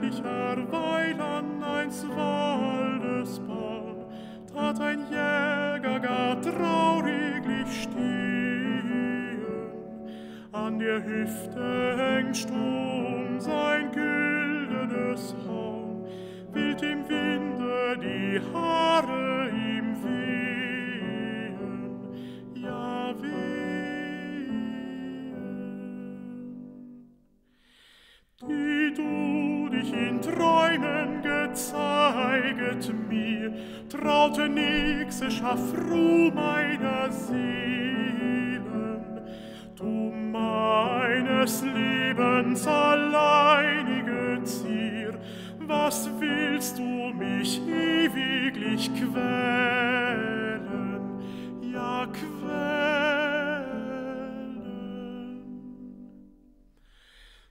nächtlicher Weiland eins Waldesbahn, tat ein Jäger gar trauriglich stehen. An der Hüfte hängt stumm sein güldenes Horn, wild im Winde die Haare du dich in Träumen gezeiget mir, traute nix, schaff Ruh meiner Seelen. Du meines Lebens alleinige Zier, was willst du mich ewiglich quälen, ja quälen?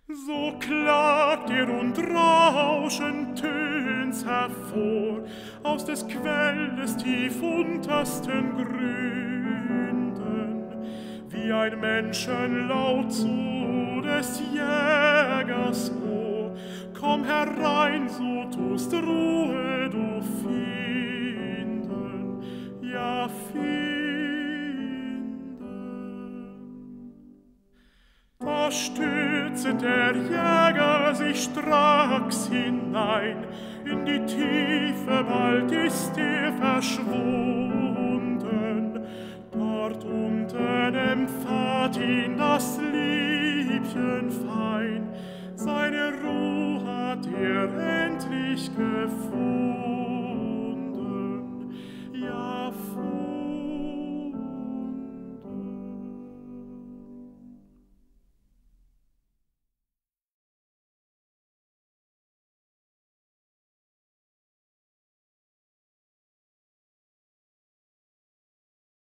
So klagt ihr und rauschen Töns hervor aus des Quelles tief untersten Gründen, wie ein Menschenlaut zu des Jägers Ohr. Komm herein, so tust Ruhe du finden, ja finden. Da stürzet der Jäger sich stracks hinein, in die Tiefe bald ist er verschwunden. Dort unten empfahrt ihn das Liebchen fein, seine Ruhe hat er endlich gefunden.